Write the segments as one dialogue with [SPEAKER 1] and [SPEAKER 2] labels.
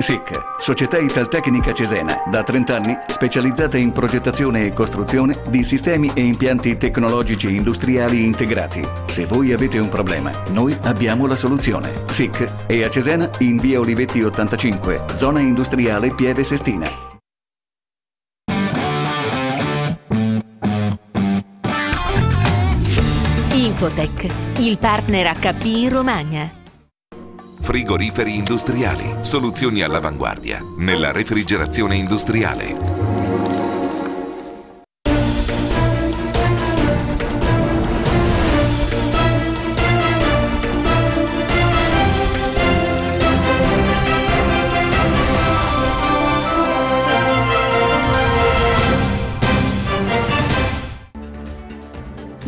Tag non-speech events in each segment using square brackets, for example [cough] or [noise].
[SPEAKER 1] SIC, Società Italtecnica Cesena, da 30 anni specializzata in progettazione e costruzione di sistemi e impianti tecnologici industriali integrati. Se voi avete un problema, noi abbiamo la soluzione. SIC è a Cesena in via Olivetti 85, zona industriale Pieve Sestina.
[SPEAKER 2] Infotech, il partner HP in Romagna
[SPEAKER 3] frigoriferi industriali, soluzioni all'avanguardia nella refrigerazione industriale.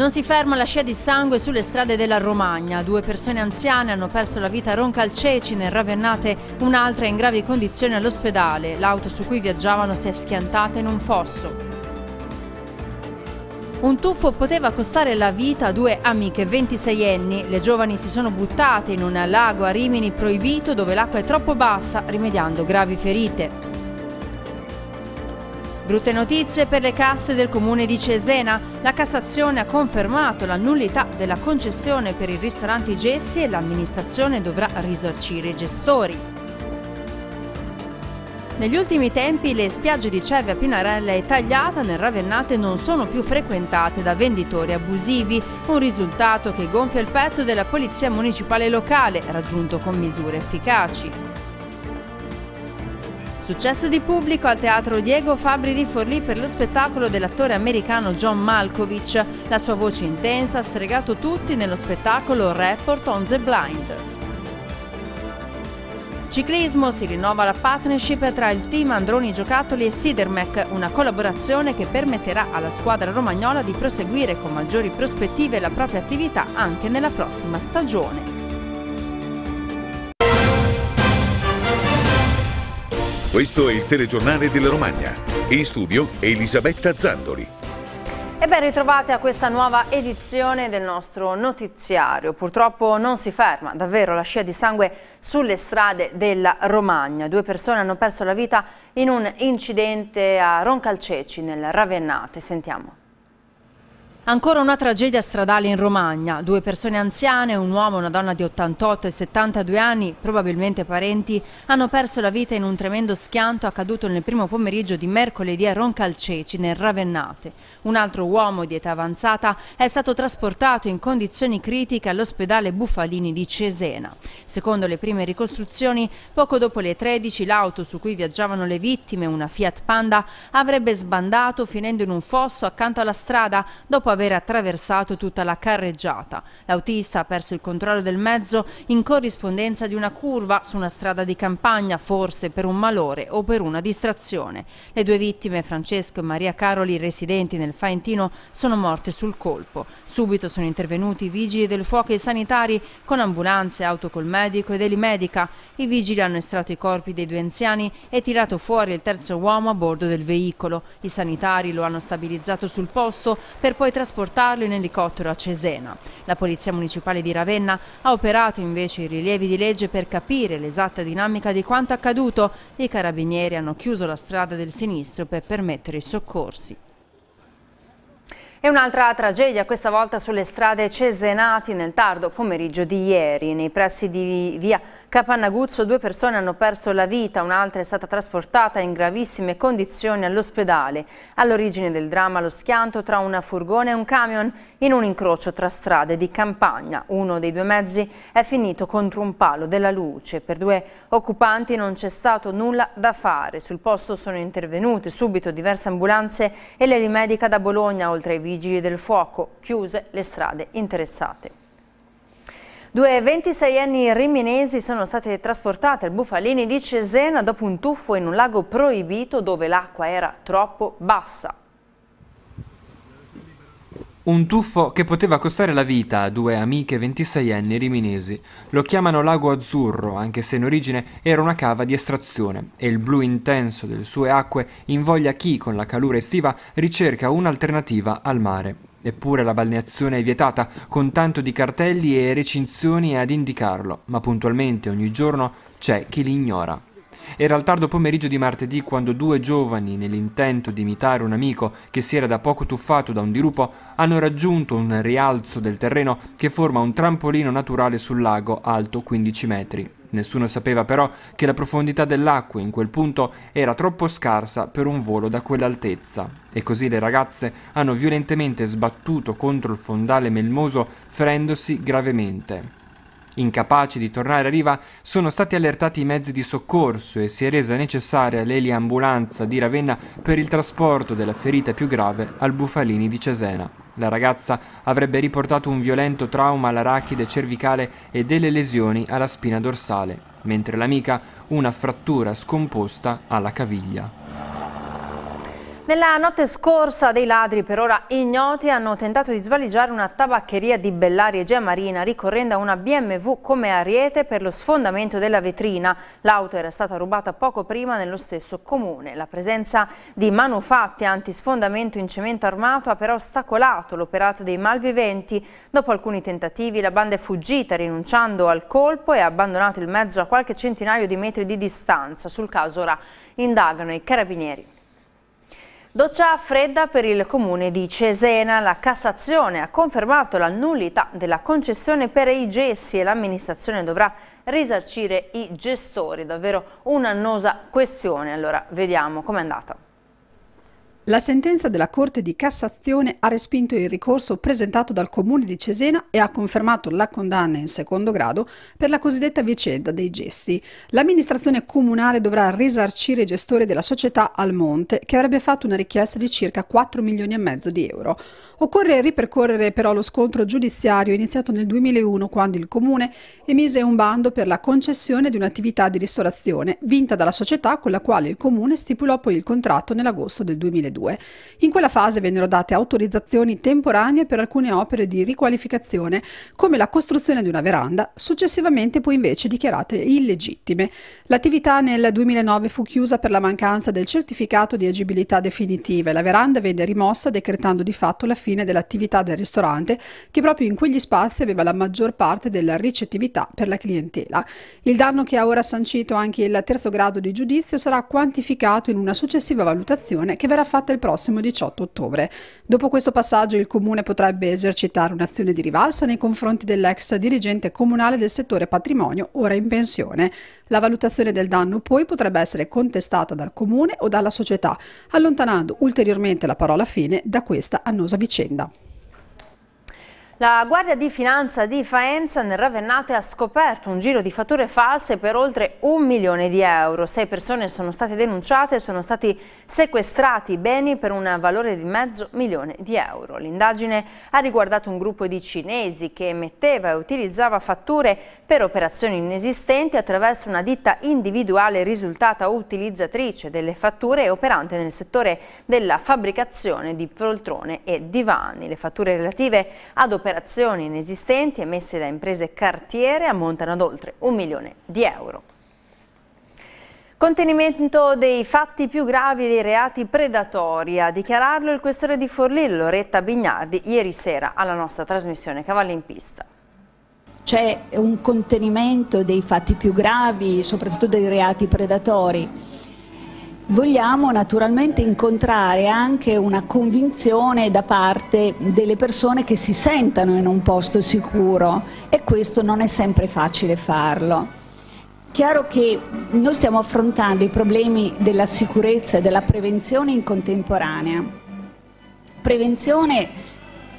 [SPEAKER 4] Non si ferma la scia di sangue sulle strade della Romagna. Due persone anziane hanno perso la vita a Roncalcecine, ravennate, un'altra in gravi condizioni all'ospedale. L'auto su cui viaggiavano si è schiantata in un fosso. Un tuffo poteva costare la vita a due amiche 26enni. Le giovani si sono buttate in un lago a Rimini proibito dove l'acqua è troppo bassa, rimediando gravi ferite. Brutte notizie per le casse del comune di Cesena. La Cassazione ha confermato la nullità della concessione per i ristoranti Gessi e l'amministrazione dovrà risarcire i gestori. Negli ultimi tempi le spiagge di Cervia Pinarella e Tagliata nel Ravennate non sono più frequentate da venditori abusivi, un risultato che gonfia il petto della Polizia Municipale locale, raggiunto con misure efficaci. Successo di pubblico al teatro Diego Fabri di Forlì per lo spettacolo dell'attore americano John Malkovich. La sua voce intensa ha stregato tutti nello spettacolo Report on the Blind. Ciclismo si rinnova la partnership tra il team Androni Giocattoli e Sidermec, una collaborazione che permetterà alla squadra romagnola di proseguire con maggiori prospettive la propria attività anche nella prossima stagione.
[SPEAKER 3] Questo è il telegiornale della Romagna. In studio Elisabetta Zandoli.
[SPEAKER 4] E ben ritrovate a questa nuova edizione del nostro notiziario. Purtroppo non si ferma davvero la scia di sangue sulle strade della Romagna. Due persone hanno perso la vita in un incidente a Roncalceci nel Ravennate. Sentiamo. Ancora una tragedia stradale in Romagna. Due persone anziane, un uomo e una donna di 88 e 72 anni, probabilmente parenti, hanno perso la vita in un tremendo schianto accaduto nel primo pomeriggio di mercoledì a Roncalceci, nel Ravennate. Un altro uomo di età avanzata è stato trasportato in condizioni critiche all'ospedale Buffalini di Cesena. Secondo le prime ricostruzioni, poco dopo le 13 l'auto su cui viaggiavano le vittime, una Fiat Panda, avrebbe sbandato finendo in un fosso accanto alla strada dopo aver attraversato tutta la carreggiata. L'autista ha perso il controllo del mezzo in corrispondenza di una curva su una strada di campagna, forse per un malore o per una distrazione. Le due vittime, Francesco e Maria Caroli, residenti nel Faentino, sono morte sul colpo. Subito sono intervenuti i vigili del fuoco e i sanitari con ambulanze, auto col medico ed elimedica. I vigili hanno estratto i corpi dei due anziani e tirato fuori il terzo uomo a bordo del veicolo. I sanitari lo hanno stabilizzato sul posto per poi trasportarlo in elicottero a Cesena. La Polizia Municipale di Ravenna ha operato invece i rilievi di legge per capire l'esatta dinamica di quanto accaduto. I carabinieri hanno chiuso la strada del sinistro per permettere i soccorsi. E un'altra tragedia, questa volta sulle strade Cesenati nel tardo pomeriggio di ieri. Nei pressi di via Capannaguzzo due persone hanno perso la vita, un'altra è stata trasportata in gravissime condizioni all'ospedale. All'origine del dramma lo schianto tra un furgone e un camion in un incrocio tra strade di campagna. Uno dei due mezzi è finito contro un palo della luce. Per due occupanti non c'è stato nulla da fare. Sul posto sono intervenute subito diverse ambulanze e l'elimedica da Bologna, oltre ai vigili del fuoco, chiuse le strade interessate. Due 26enni riminesi sono state trasportate al Bufalini di Cesena dopo un tuffo in un lago proibito dove l'acqua era troppo bassa.
[SPEAKER 5] Un tuffo che poteva costare la vita a due amiche 26enni riminesi. Lo chiamano lago azzurro, anche se in origine era una cava di estrazione, e il blu intenso delle sue acque invoglia chi, con la calura estiva, ricerca un'alternativa al mare. Eppure la balneazione è vietata, con tanto di cartelli e recinzioni ad indicarlo, ma puntualmente ogni giorno c'è chi li ignora. Era il tardo pomeriggio di martedì quando due giovani, nell'intento di imitare un amico che si era da poco tuffato da un dirupo, hanno raggiunto un rialzo del terreno che forma un trampolino naturale sul lago alto 15 metri. Nessuno sapeva però che la profondità dell'acqua in quel punto era troppo scarsa per un volo da quell'altezza e così le ragazze hanno violentemente sbattuto contro il fondale melmoso ferendosi gravemente. Incapaci di tornare a riva, sono stati allertati i mezzi di soccorso e si è resa necessaria l'eliambulanza di Ravenna per il trasporto della ferita più grave al Bufalini di Cesena. La ragazza avrebbe riportato un violento trauma all'arachide cervicale e delle lesioni alla spina dorsale, mentre l'amica una frattura scomposta alla caviglia.
[SPEAKER 4] Nella notte scorsa dei ladri per ora ignoti hanno tentato di svaligiare una tabaccheria di Bellari Egea Marina ricorrendo a una BMW come ariete per lo sfondamento della vetrina. L'auto era stata rubata poco prima nello stesso comune. La presenza di manufatti antisfondamento in cemento armato ha però ostacolato l'operato dei malviventi. Dopo alcuni tentativi la banda è fuggita rinunciando al colpo e ha abbandonato il mezzo a qualche centinaio di metri di distanza. Sul caso ora indagano i carabinieri. Doccia fredda per il comune di Cesena. La Cassazione ha confermato la nullità della concessione per i gessi e l'amministrazione dovrà risarcire i gestori. Davvero un'annosa questione. Allora vediamo com'è andata.
[SPEAKER 6] La sentenza della Corte di Cassazione ha respinto il ricorso presentato dal Comune di Cesena e ha confermato la condanna in secondo grado per la cosiddetta vicenda dei gessi. L'amministrazione comunale dovrà risarcire i gestori della società Almonte, che avrebbe fatto una richiesta di circa 4 milioni e mezzo di euro. Occorre ripercorrere però lo scontro giudiziario iniziato nel 2001 quando il Comune emise un bando per la concessione di un'attività di ristorazione vinta dalla società con la quale il Comune stipulò poi il contratto nell'agosto del 2002. 2002. In quella fase vennero date autorizzazioni temporanee per alcune opere di riqualificazione, come la costruzione di una veranda, successivamente poi invece dichiarate illegittime. L'attività nel 2009 fu chiusa per la mancanza del certificato di agibilità definitiva e la veranda venne rimossa decretando di fatto la fine dell'attività del ristorante che proprio in quegli spazi aveva la maggior parte della ricettività per la clientela. Il danno che ha ora sancito anche il terzo grado di giudizio sarà quantificato in una successiva valutazione che verrà fatta fatta il prossimo 18 ottobre. Dopo questo passaggio il Comune potrebbe esercitare un'azione di rivalsa nei confronti dell'ex dirigente comunale del settore patrimonio, ora in pensione. La valutazione del danno poi potrebbe essere contestata dal Comune o dalla società, allontanando ulteriormente la parola fine da questa annosa vicenda.
[SPEAKER 4] La Guardia di Finanza di Faenza nel Ravennate ha scoperto un giro di fatture false per oltre un milione di euro. Sei persone sono state denunciate e sono stati sequestrati beni per un valore di mezzo milione di euro. L'indagine ha riguardato un gruppo di cinesi che emetteva e utilizzava fatture per operazioni inesistenti attraverso una ditta individuale risultata utilizzatrice delle fatture e operante nel settore della fabbricazione di poltrone e divani. Le fatture relative ad operazioni operazioni inesistenti emesse da imprese cartiere ammontano ad oltre un milione di euro. Contenimento dei fatti più gravi dei reati predatori. A dichiararlo il questore di Forlì, Loretta Bignardi, ieri sera alla nostra trasmissione Cavalli in Pista.
[SPEAKER 7] C'è un contenimento dei fatti più gravi, soprattutto dei reati predatori Vogliamo naturalmente incontrare anche una convinzione da parte delle persone che si sentano in un posto sicuro e questo non è sempre facile farlo. Chiaro che noi stiamo affrontando i problemi della sicurezza e della prevenzione in contemporanea. Prevenzione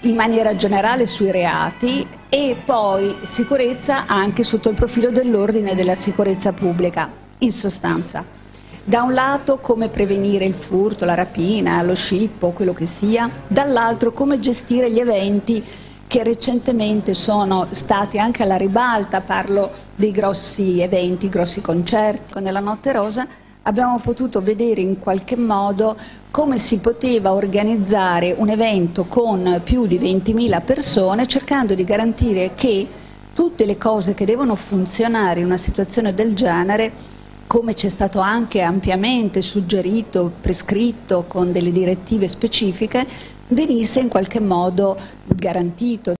[SPEAKER 7] in maniera generale sui reati e poi sicurezza anche sotto il profilo dell'ordine e della sicurezza pubblica, in sostanza. Da un lato come prevenire il furto, la rapina, lo scippo, quello che sia, dall'altro come gestire gli eventi che recentemente sono stati anche alla ribalta, parlo dei grossi eventi, grossi concerti. Nella Notte Rosa abbiamo potuto vedere in qualche modo come si poteva organizzare un evento con più di 20.000 persone cercando di garantire che tutte le cose che devono funzionare in una situazione del genere come ci è stato anche ampiamente suggerito, prescritto con delle direttive specifiche, venisse in qualche modo garantito.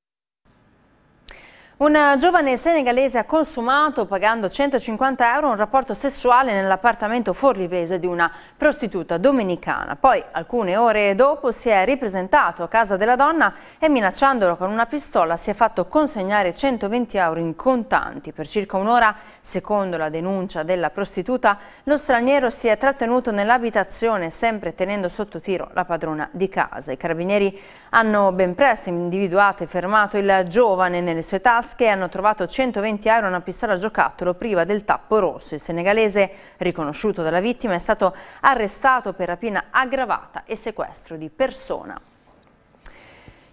[SPEAKER 4] Un giovane senegalese ha consumato, pagando 150 euro, un rapporto sessuale nell'appartamento forlivese di una prostituta domenicana. Poi, alcune ore dopo, si è ripresentato a casa della donna e minacciandolo con una pistola si è fatto consegnare 120 euro in contanti. Per circa un'ora, secondo la denuncia della prostituta, lo straniero si è trattenuto nell'abitazione, sempre tenendo sotto tiro la padrona di casa. I carabinieri hanno ben presto individuato e fermato il giovane nelle sue tasche tasche hanno trovato 120 euro e una pistola giocattolo priva del tappo rosso. Il senegalese, riconosciuto dalla vittima, è stato arrestato per rapina aggravata e sequestro di persona.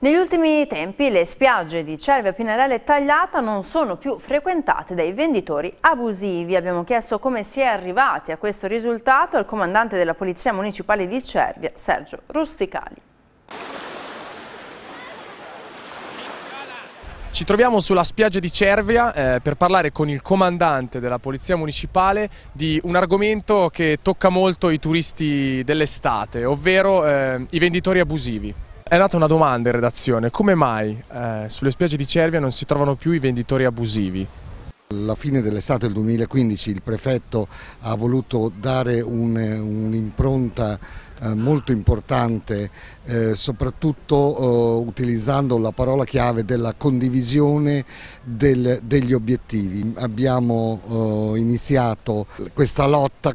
[SPEAKER 4] Negli ultimi tempi le spiagge di Cervia Pinarelle Tagliata non sono più frequentate dai venditori abusivi. Abbiamo chiesto come si è arrivati a questo risultato al comandante della Polizia Municipale di Cervia, Sergio Rusticali.
[SPEAKER 8] Ci troviamo sulla spiaggia di Cervia eh, per parlare con il comandante della Polizia Municipale di un argomento che tocca molto i turisti dell'estate, ovvero eh, i venditori abusivi. È nata una domanda in redazione, come mai eh, sulle spiagge di Cervia non si trovano più i venditori abusivi?
[SPEAKER 9] Alla fine dell'estate del 2015 il prefetto ha voluto dare un'impronta un eh, molto importante, eh, soprattutto eh, utilizzando la parola chiave della condivisione del, degli obiettivi. Abbiamo eh, iniziato questa lotta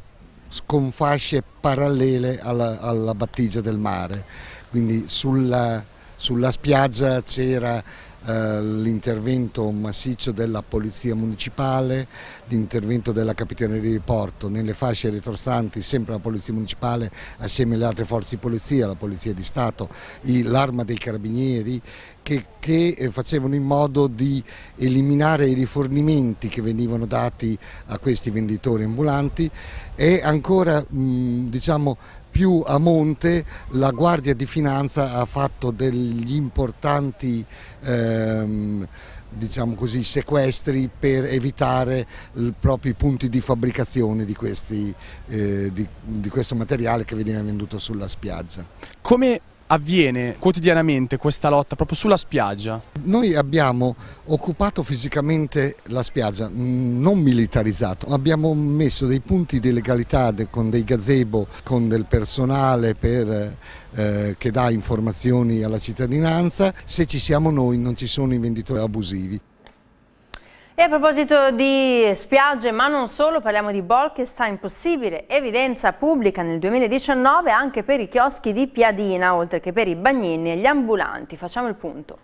[SPEAKER 9] con fasce parallele alla, alla battigia del mare, quindi sulla, sulla spiaggia c'era l'intervento massiccio della Polizia Municipale, l'intervento della Capitaneria di Porto, nelle fasce retrostanti sempre la Polizia Municipale assieme alle altre forze di polizia, la Polizia di Stato, l'Arma dei Carabinieri che, che, eh, facevano in modo di eliminare i rifornimenti che venivano dati a questi venditori ambulanti. E ancora diciamo, più a monte la Guardia di Finanza ha fatto degli importanti ehm, diciamo così, sequestri per evitare i propri punti di fabbricazione di, questi, eh, di, di questo materiale che veniva venduto sulla spiaggia.
[SPEAKER 8] Come avviene quotidianamente questa lotta proprio sulla spiaggia?
[SPEAKER 9] Noi abbiamo occupato fisicamente la spiaggia, non militarizzato, abbiamo messo dei punti di legalità con dei gazebo, con del personale per, eh, che dà informazioni alla cittadinanza, se ci siamo noi non ci sono i venditori abusivi.
[SPEAKER 4] E a proposito di spiagge, ma non solo, parliamo di Bolkestein, possibile evidenza pubblica nel 2019 anche per i chioschi di Piadina, oltre che per i bagnini e gli ambulanti. Facciamo il punto.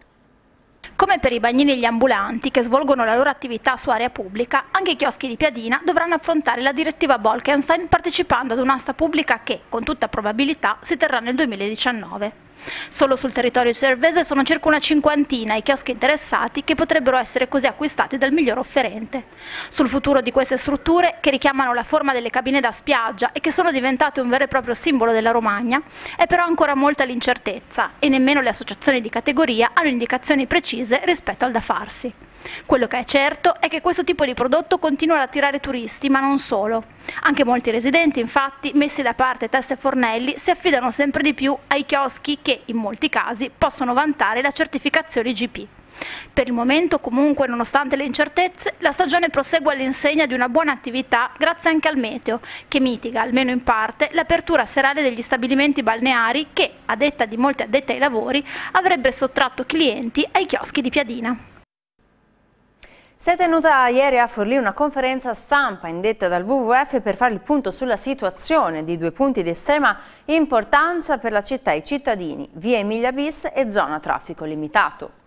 [SPEAKER 10] Come per i bagnini e gli ambulanti che svolgono la loro attività su area pubblica, anche i chioschi di Piadina dovranno affrontare la direttiva Bolkenstein partecipando ad un'asta pubblica che, con tutta probabilità, si terrà nel 2019. Solo sul territorio cervese sono circa una cinquantina i chioschi interessati che potrebbero essere così acquistati dal miglior offerente. Sul futuro di queste strutture, che richiamano la forma delle cabine da spiaggia e che sono diventate un vero e proprio simbolo della Romagna, è però ancora molta l'incertezza e nemmeno le associazioni di categoria hanno indicazioni precise rispetto al da farsi. Quello che è certo è che questo tipo di prodotto continua ad attirare turisti, ma non solo. Anche molti residenti, infatti, messi da parte teste e fornelli, si affidano sempre di più ai chioschi che, in molti casi, possono vantare la certificazione IGP. Per il momento, comunque, nonostante le incertezze, la stagione prosegue all'insegna di una buona attività grazie anche al meteo, che mitiga, almeno in parte, l'apertura serale degli stabilimenti balneari che, a detta di molti addetti ai lavori, avrebbe sottratto clienti ai chioschi di Piadina.
[SPEAKER 4] Si è tenuta ieri a Forlì una conferenza stampa indetta dal WWF per fare il punto sulla situazione di due punti di estrema importanza per la città e i cittadini, via Emilia Bis e zona traffico limitato.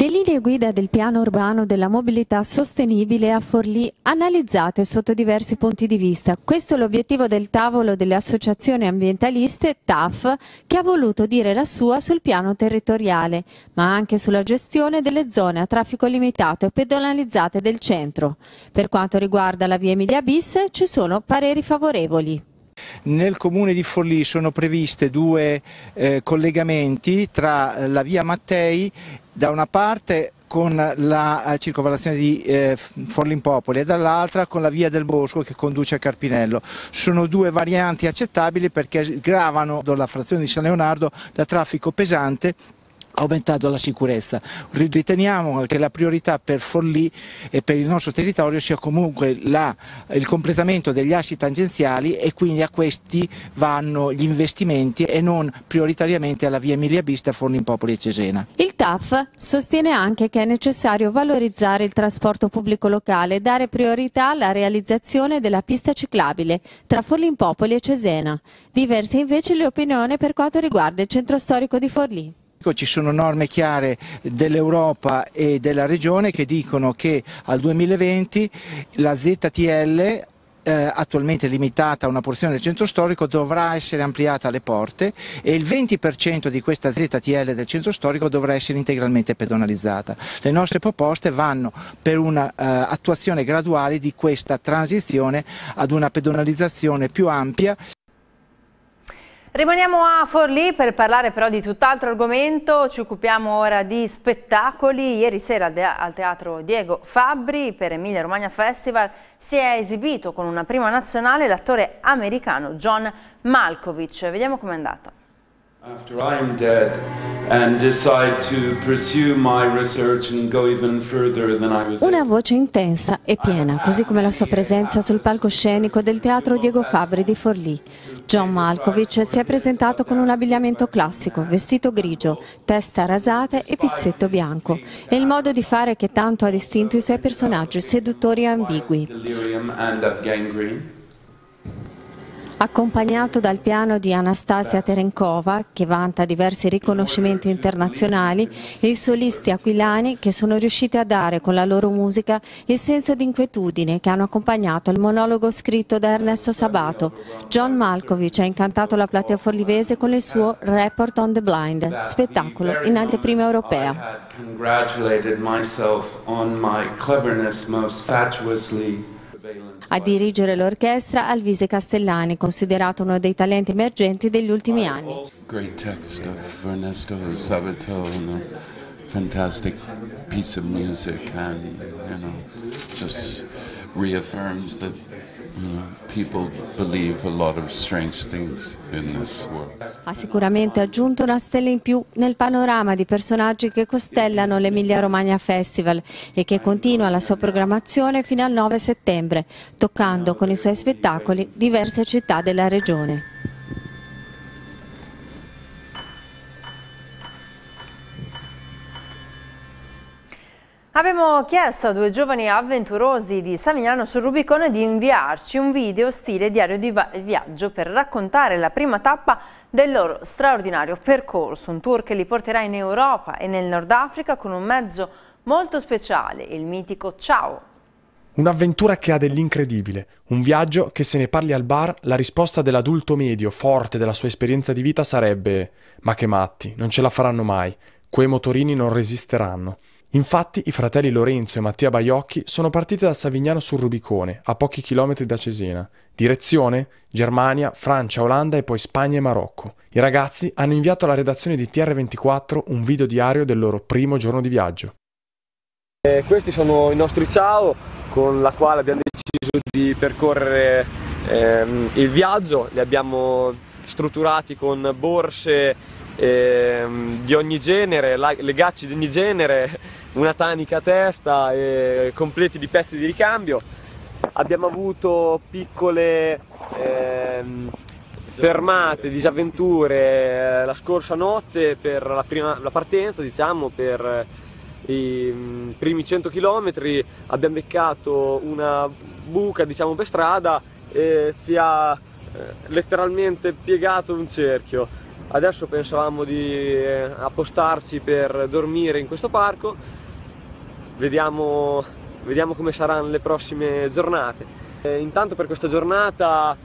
[SPEAKER 11] Le linee guida del piano urbano della mobilità sostenibile a Forlì analizzate sotto diversi punti di vista. Questo è l'obiettivo del tavolo delle associazioni ambientaliste TAF che ha voluto dire la sua sul piano territoriale, ma anche sulla gestione delle zone a traffico limitato e pedonalizzate del centro. Per quanto riguarda la via Emilia Bis ci sono pareri favorevoli.
[SPEAKER 12] Nel comune di Forlì sono previste due eh, collegamenti tra la via Mattei da una parte con la eh, circolazione di eh, Forlimpopoli e dall'altra con la via del Bosco che conduce a Carpinello. Sono due varianti accettabili perché gravano la frazione di San Leonardo da traffico pesante aumentato la sicurezza. Riteniamo che la priorità per Forlì e per il nostro territorio sia comunque la, il completamento degli assi tangenziali e quindi a questi vanno gli investimenti e non prioritariamente alla via Emilia Bista, Forlì Popoli e Cesena.
[SPEAKER 11] Il TAF sostiene anche che è necessario valorizzare il trasporto pubblico locale e dare priorità alla realizzazione della pista ciclabile tra Forlì Popoli e Cesena. Diverse invece le opinioni per quanto riguarda il centro storico di Forlì.
[SPEAKER 12] Ci sono norme chiare dell'Europa e della Regione che dicono che al 2020 la ZTL eh, attualmente limitata a una porzione del centro storico dovrà essere ampliata alle porte e il 20% di questa ZTL del centro storico dovrà essere integralmente pedonalizzata. Le nostre proposte vanno per un'attuazione eh, graduale di questa transizione ad una pedonalizzazione più ampia.
[SPEAKER 4] Rimaniamo a Forlì per parlare però di tutt'altro argomento, ci occupiamo ora di spettacoli. Ieri sera al Teatro Diego Fabbri per Emilia Romagna Festival si è esibito con una prima nazionale l'attore americano John Malkovich. Vediamo com'è andata. After I'm dead and decide to pursue my research and go even further than I
[SPEAKER 11] was Una voce intensa e piena, così come la sua presenza sul palcoscenico del Teatro Diego Fabbri di Forlì. John Malkovich si è presentato con un abbigliamento classico, vestito grigio, testa rasata e pizzetto bianco. È il modo di fare che tanto ha distinto i suoi personaggi seduttori e ambigui accompagnato dal piano di Anastasia Terenkova, che vanta diversi riconoscimenti internazionali, e i solisti aquilani che sono riusciti a dare con la loro musica il senso di inquietudine che hanno accompagnato il monologo scritto da Ernesto Sabato. John Malkovich ha incantato la platea forlivese con il suo Report on the Blind, spettacolo in anteprima europea. A dirigere l'orchestra Alvise Castellani, considerato uno dei talenti emergenti degli ultimi anni. Great text of Ernesto Sabato, no? fantastic piece of music and you know, just reaffirms that ha sicuramente aggiunto una stella in più nel panorama di personaggi che costellano l'Emilia Romagna Festival e che continua la sua programmazione fino al 9 settembre, toccando con i suoi spettacoli diverse città della regione.
[SPEAKER 4] Abbiamo chiesto a due giovani avventurosi di Savignano sul Rubicone di inviarci un video stile diario di viaggio per raccontare la prima tappa del loro straordinario percorso, un tour che li porterà in Europa e nel Nord Africa con un mezzo molto speciale, il mitico Ciao.
[SPEAKER 13] Un'avventura che ha dell'incredibile, un viaggio che se ne parli al bar, la risposta dell'adulto medio, forte della sua esperienza di vita sarebbe «Ma che matti, non ce la faranno mai, quei motorini non resisteranno». Infatti i fratelli Lorenzo e Mattia Baiocchi sono partiti da Savignano sul Rubicone, a pochi chilometri da Cesena. Direzione? Germania, Francia, Olanda e poi Spagna e Marocco. I ragazzi hanno inviato alla redazione di TR24 un video diario del loro primo giorno di viaggio.
[SPEAKER 14] Eh, questi sono i nostri ciao con la quale abbiamo deciso di percorrere ehm, il viaggio, li abbiamo strutturati con borse ehm, di ogni genere, legacci di ogni genere, una tanica a testa e completi di pezzi di ricambio. Abbiamo avuto piccole ehm, fermate, disavventure eh, la scorsa notte per la, prima, la partenza, diciamo, per i mm, primi 100 km abbiamo beccato una buca diciamo, per strada e si ha eh, letteralmente piegato un cerchio. Adesso pensavamo di eh, appostarci per dormire in questo parco, vediamo, vediamo come saranno le prossime giornate. Eh, intanto per questa giornata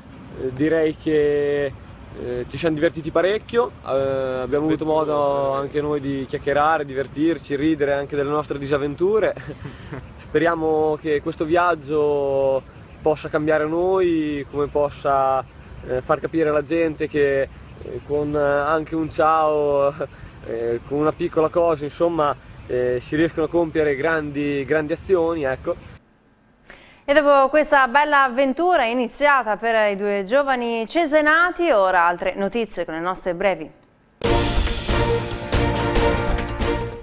[SPEAKER 14] eh, direi che eh, ci siamo divertiti parecchio, eh, abbiamo avuto modo anche noi di chiacchierare, divertirci, ridere anche delle nostre disavventure. [laughs] Speriamo che questo viaggio possa cambiare noi, come possa eh, far capire alla gente che eh, con anche un ciao, con una piccola cosa, insomma, eh, si riescono a compiere grandi, grandi azioni. Ecco.
[SPEAKER 4] E dopo questa bella avventura iniziata per i due giovani cesenati, ora altre notizie con le nostre brevi.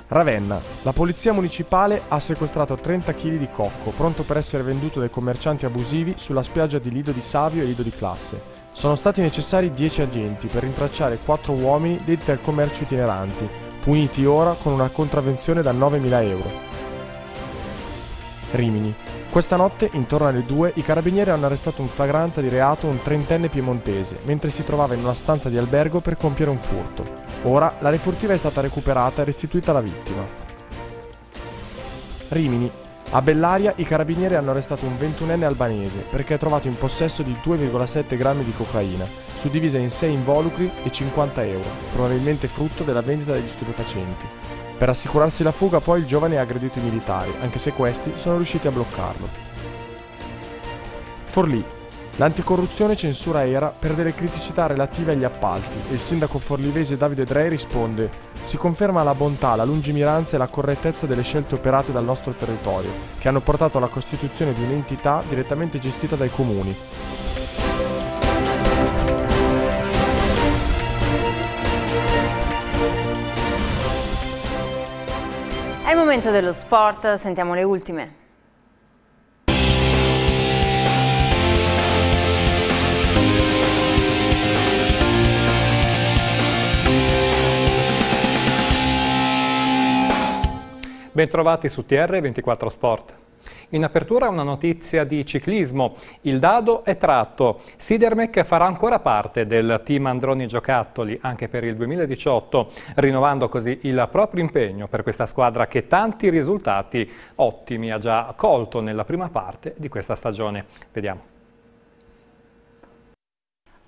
[SPEAKER 13] Ravenna. La polizia municipale ha sequestrato 30 kg di cocco, pronto per essere venduto dai commercianti abusivi sulla spiaggia di Lido di Savio e Lido di Classe. Sono stati necessari 10 agenti per rintracciare 4 uomini dediti al commercio itineranti, puniti ora con una contravvenzione da 9.000 euro. Rimini. Questa notte, intorno alle 2, i carabinieri hanno arrestato in flagranza di reato un trentenne piemontese, mentre si trovava in una stanza di albergo per compiere un furto. Ora la refurtiva è stata recuperata e restituita alla vittima. Rimini. A Bellaria i carabinieri hanno arrestato un 21enne albanese perché è trovato in possesso di 2,7 grammi di cocaina, suddivisa in 6 involucri e 50 euro, probabilmente frutto della vendita degli stupefacenti. Per assicurarsi la fuga poi il giovane ha aggredito i militari, anche se questi sono riusciti a bloccarlo. Forlì. L'anticorruzione censura era per delle criticità relative agli appalti e il sindaco forlivese Davide Drei risponde si conferma la bontà, la lungimiranza e la correttezza delle scelte operate dal nostro territorio, che hanno portato alla costituzione di un'entità direttamente gestita dai comuni,
[SPEAKER 4] È il momento dello sport, sentiamo le ultime.
[SPEAKER 15] Bentrovati su TR24 Sport. In apertura una notizia di ciclismo. Il dado è tratto. Sidermec farà ancora parte del team Androni Giocattoli anche per il 2018, rinnovando così il proprio impegno per questa squadra che tanti risultati ottimi ha già colto nella prima parte di questa stagione. Vediamo.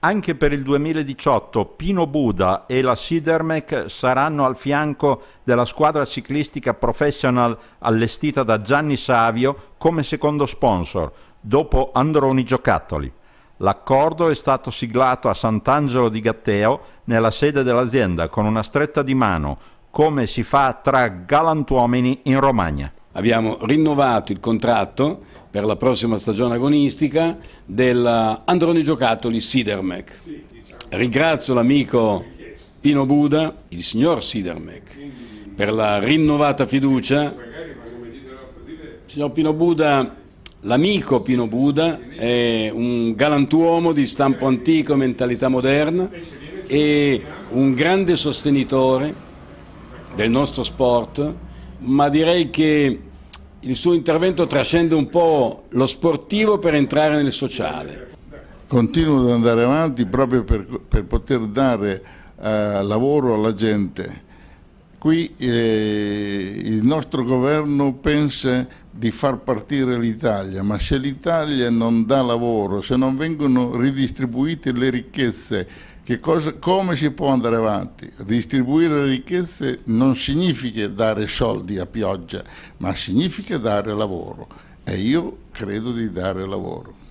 [SPEAKER 16] Anche per il 2018 Pino Buda e la Sidermec saranno al fianco della squadra ciclistica professional allestita da Gianni Savio come secondo sponsor, dopo Androni Giocattoli. L'accordo è stato siglato a Sant'Angelo di Gatteo nella sede dell'azienda con una stretta di mano, come si fa tra galantuomini in Romagna.
[SPEAKER 17] Abbiamo rinnovato il contratto per la prossima stagione agonistica dell'Androni Giocattoli Sidermec. Ringrazio l'amico Pino Buda, il signor Sidermec, per la rinnovata fiducia. Signor Pino Buda, l'amico Pino Buda è un galantuomo di stampo antico e mentalità moderna e un grande sostenitore del nostro sport, ma direi che il suo intervento trascende un po' lo sportivo per entrare nel sociale.
[SPEAKER 18] Continuo ad andare avanti proprio per, per poter dare eh, lavoro alla gente. Qui eh, il nostro governo pensa di far partire l'Italia, ma se l'Italia non dà lavoro, se non vengono ridistribuite le ricchezze Cosa, come si può andare avanti? Distribuire le ricchezze non significa dare soldi a pioggia, ma significa dare lavoro e io credo di dare lavoro.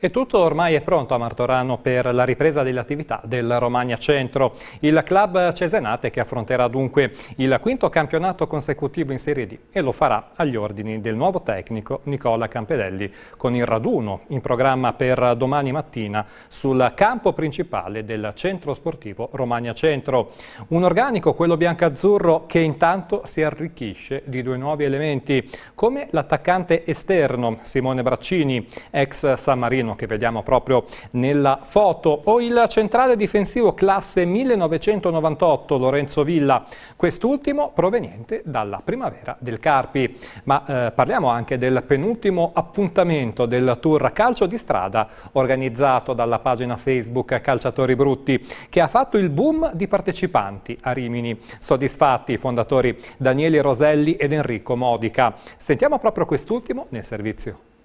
[SPEAKER 15] E tutto ormai è pronto a Martorano per la ripresa delle attività del Romagna Centro. Il club cesenate che affronterà dunque il quinto campionato consecutivo in Serie D e lo farà agli ordini del nuovo tecnico Nicola Campedelli con il raduno in programma per domani mattina sul campo principale del centro sportivo Romagna Centro. Un organico, quello biancazzurro, che intanto si arricchisce di due nuovi elementi come l'attaccante esterno Simone Braccini, ex San Marino che vediamo proprio nella foto, o il centrale difensivo classe 1998 Lorenzo Villa, quest'ultimo proveniente dalla primavera del Carpi. Ma eh, parliamo anche del penultimo appuntamento del tour calcio di strada organizzato dalla pagina Facebook Calciatori Brutti, che ha fatto il boom di partecipanti a Rimini. Soddisfatti i fondatori Daniele Roselli ed Enrico Modica. Sentiamo proprio quest'ultimo nel servizio.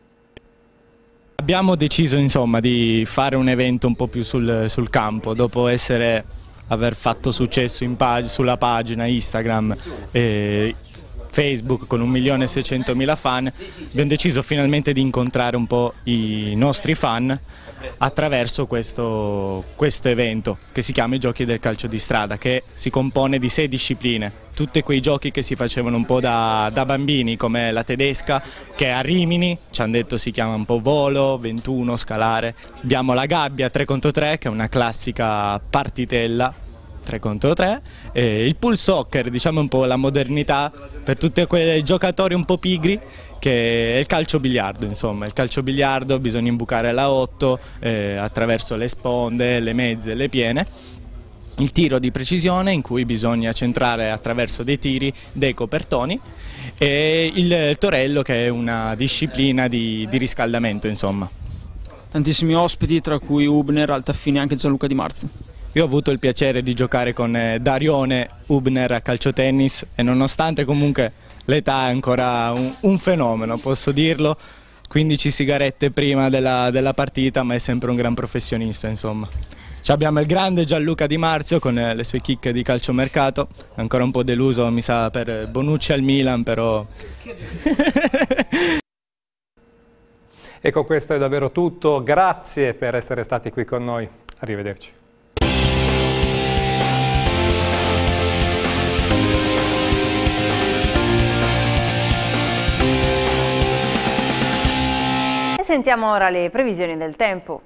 [SPEAKER 19] Abbiamo deciso insomma, di fare un evento un po' più sul, sul campo, dopo essere, aver fatto successo pag sulla pagina Instagram e Facebook con 1.600.000 fan, abbiamo deciso finalmente di incontrare un po' i nostri fan attraverso questo, questo evento che si chiama i Giochi del Calcio di Strada, che si compone di sei discipline, tutti quei giochi che si facevano un po' da, da bambini, come la tedesca, che a Rimini, ci hanno detto si chiama un po' volo, 21, scalare. Abbiamo la gabbia 3 contro 3, che è una classica partitella 3 contro 3, e il pool soccer diciamo un po' la modernità per tutti quei giocatori un po' pigri che è il calcio biliardo, insomma, il calcio biliardo bisogna imbucare la 8 eh, attraverso le sponde, le mezze, le piene il tiro di precisione in cui bisogna centrare attraverso dei tiri dei copertoni e il torello che è una disciplina di, di riscaldamento insomma.
[SPEAKER 20] Tantissimi ospiti tra cui Ubner, Altaffini e anche Gianluca Di Marzio.
[SPEAKER 19] Io ho avuto il piacere di giocare con eh, Darione Ubner a calcio tennis e nonostante comunque l'età è ancora un, un, fenomeno, posso dirlo, 15 sigarette prima della, della partita ma è sempre un gran professionista insomma. Ci abbiamo il grande Gianluca Di Marzio con eh, le sue chicche di calciomercato, ancora un po' deluso mi sa per Bonucci al Milan però... [laughs]
[SPEAKER 15] Ecco questo è davvero tutto, grazie per essere stati qui con noi, arrivederci.
[SPEAKER 4] E sentiamo ora le previsioni del tempo.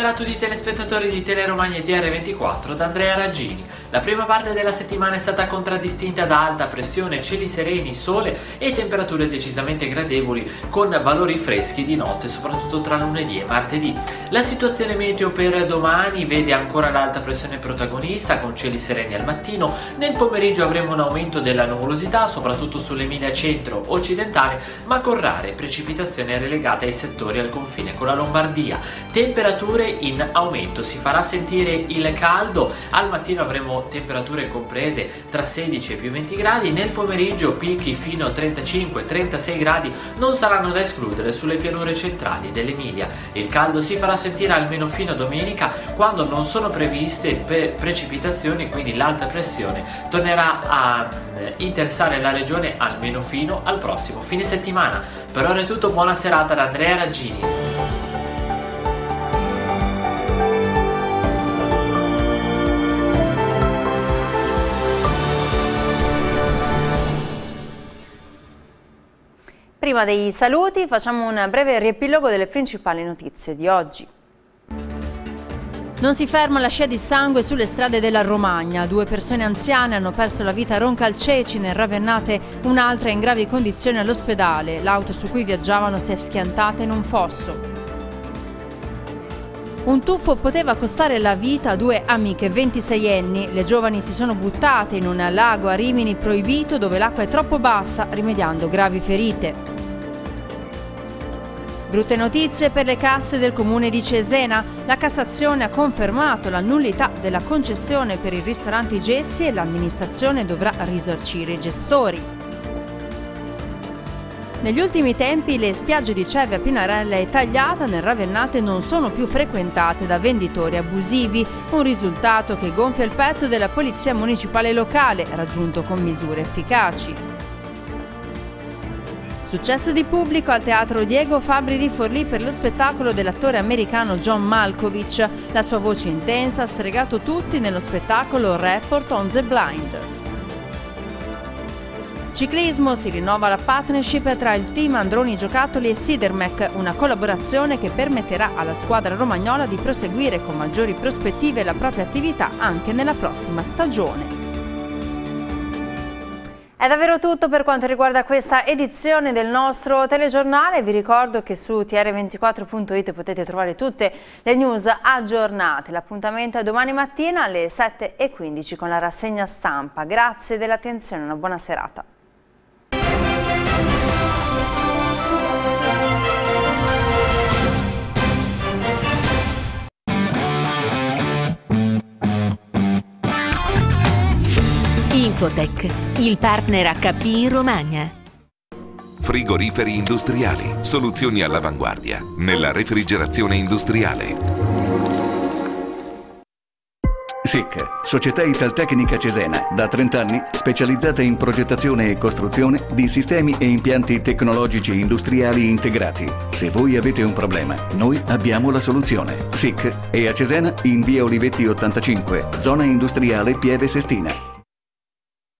[SPEAKER 21] Buonasera a tutti i telespettatori di Teleromagna TR24 da Andrea Raggini. La prima parte della settimana è stata contraddistinta da alta pressione, cieli sereni, sole e temperature decisamente gradevoli con valori freschi di notte, soprattutto tra lunedì e martedì. La situazione meteo per domani vede ancora l'alta pressione protagonista con cieli sereni al mattino. Nel pomeriggio avremo un aumento della nuvolosità, soprattutto sull'Emilia centro-occidentale, ma con rare precipitazioni relegate ai settori al confine con la Lombardia. Temperature in aumento, si farà sentire il caldo, al mattino avremo temperature comprese tra 16 e più 20 gradi, nel pomeriggio picchi fino a 35-36 gradi non saranno da escludere sulle pianure centrali dell'Emilia. Il caldo si farà sentire almeno fino a domenica quando non sono previste precipitazioni, quindi l'alta pressione tornerà a eh, interessare la regione almeno fino al prossimo fine settimana. Per ora è tutto, buona serata da Andrea Raggini.
[SPEAKER 4] Prima dei saluti facciamo un breve riepilogo delle principali notizie di oggi. Non si ferma la scia di sangue sulle strade della Romagna. Due persone anziane hanno perso la vita a Roncalcecine, ravennate un'altra in gravi condizioni all'ospedale. L'auto su cui viaggiavano si è schiantata in un fosso. Un tuffo poteva costare la vita a due amiche 26enni. Le giovani si sono buttate in un lago a Rimini proibito dove l'acqua è troppo bassa, rimediando gravi ferite. Brutte notizie per le casse del comune di Cesena. La Cassazione ha confermato la nullità della concessione per i ristoranti Gessi e l'amministrazione dovrà risarcire i gestori. Negli ultimi tempi le spiagge di Cervia Pinarella e Tagliata nel Ravennate non sono più frequentate da venditori abusivi, un risultato che gonfia il petto della Polizia Municipale locale, raggiunto con misure efficaci. Successo di pubblico al teatro Diego Fabri di Forlì per lo spettacolo dell'attore americano John Malkovich. La sua voce intensa ha stregato tutti nello spettacolo Report on the Blind. Ciclismo si rinnova la partnership tra il team Androni Giocattoli e Sidermec, una collaborazione che permetterà alla squadra romagnola di proseguire con maggiori prospettive la propria attività anche nella prossima stagione. È davvero tutto per quanto riguarda questa edizione del nostro telegiornale. Vi ricordo che su tr24.it potete trovare tutte le news aggiornate. L'appuntamento è domani mattina alle 7.15 con la rassegna stampa. Grazie dell'attenzione, una buona serata.
[SPEAKER 2] Infotech, il partner HP in Romagna.
[SPEAKER 3] Frigoriferi industriali, soluzioni all'avanguardia nella refrigerazione industriale.
[SPEAKER 1] SIC, Società Italtecnica Cesena, da 30 anni specializzata in progettazione e costruzione di sistemi e impianti tecnologici industriali integrati. Se voi avete un problema, noi abbiamo la soluzione. SIC è a Cesena in via Olivetti 85, zona industriale Pieve Sestina.